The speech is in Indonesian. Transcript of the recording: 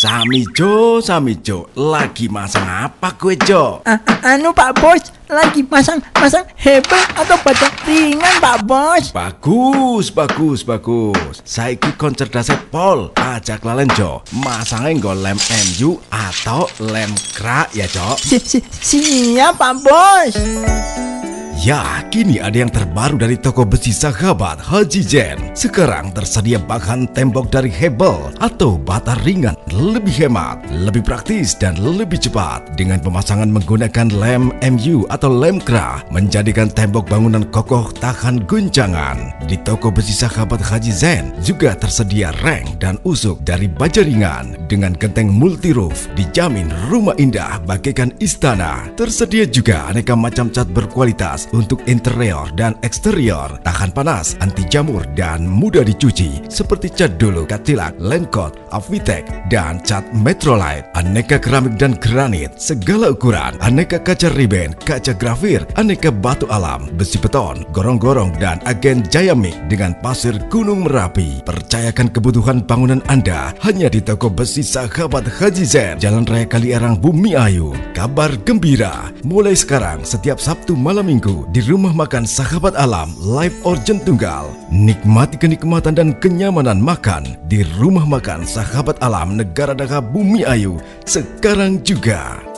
Samijo, Samijo, lagi masang apa gue Jo? A- anu Pak Bos, lagi masang-masang hebel atau badan ringan Pak Bos. Bagus, bagus, bagus. Saiki konser dasar Pol, ajak lalen Jo. Masangnya nggo lem MU atau lem kra ya Jo? Si, si, siap Pak Bos. Ya, kini ada yang terbaru dari toko besi sahabat Haji Zen. Sekarang tersedia bahan tembok dari Hebel atau bata ringan, lebih hemat, lebih praktis dan lebih cepat dengan pemasangan menggunakan lem MU atau lem kra menjadikan tembok bangunan kokoh tahan guncangan. Di toko besi sahabat Haji Zen juga tersedia reng dan usuk dari baja ringan dengan genteng multi roof dijamin rumah indah bagaikan istana. Tersedia juga aneka macam cat berkualitas untuk interior dan eksterior, tahan panas, anti jamur, dan mudah dicuci seperti cat dulu, katilak, lemkot, avitek, dan cat metrolite, aneka keramik dan granit, segala ukuran, aneka kaca riben, kaca grafir, aneka batu alam, besi beton, gorong-gorong, dan agen jayamik dengan pasir gunung merapi. Percayakan kebutuhan bangunan Anda hanya di toko besi sahabat Haji Zen, Jalan Raya Kaliarang Bumi Ayu. Kabar gembira, mulai sekarang setiap Sabtu malam minggu di rumah makan Sahabat Alam Live Origin Tunggal. Nikmati kenikmatan dan kenyamanan makan di rumah makan Sahabat Alam Negara Daga Bumi Ayu sekarang juga.